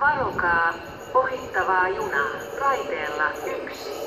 Varokaa ohittavaa junaa raiteella yksi.